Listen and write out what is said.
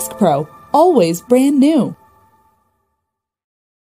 Ask Pro, always brand new.